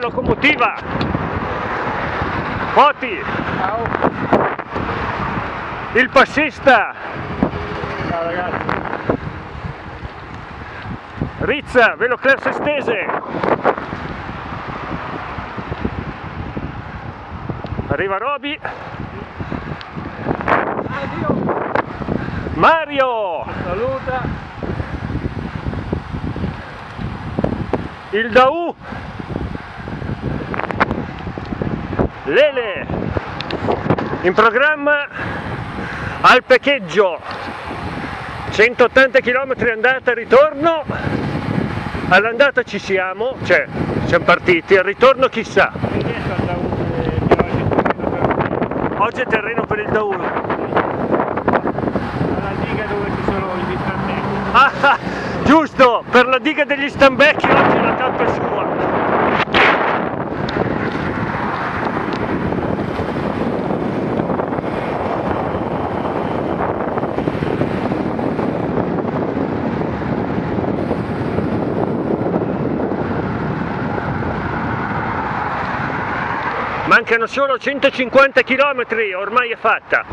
sportiva. Poti, Ciao. il passista. Ciao ragazzi. Rizza, Velocler Sestese. Arriva Roby. Mario, Saluta. il Daù. Lele. In programma al Pecheggio. 180 km andata e ritorno. All'andata ci siamo, cioè siamo partiti, al ritorno chissà. Oggi è terreno per il Daù. alla diga dove ci sono i distantenti. Ah, giusto, per la diga degli Stambecchi oggi la Mancano solo 150 km, ormai è fatta.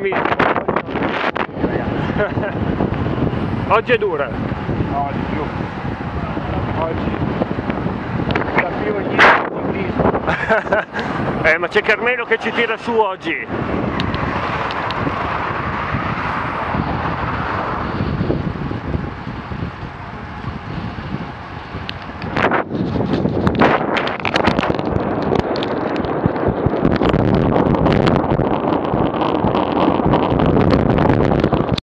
Di. Oggi è dura. No, di più. Oggi la più ogni ciclismo. eh, ma c'è Carmelo che ci tira su oggi.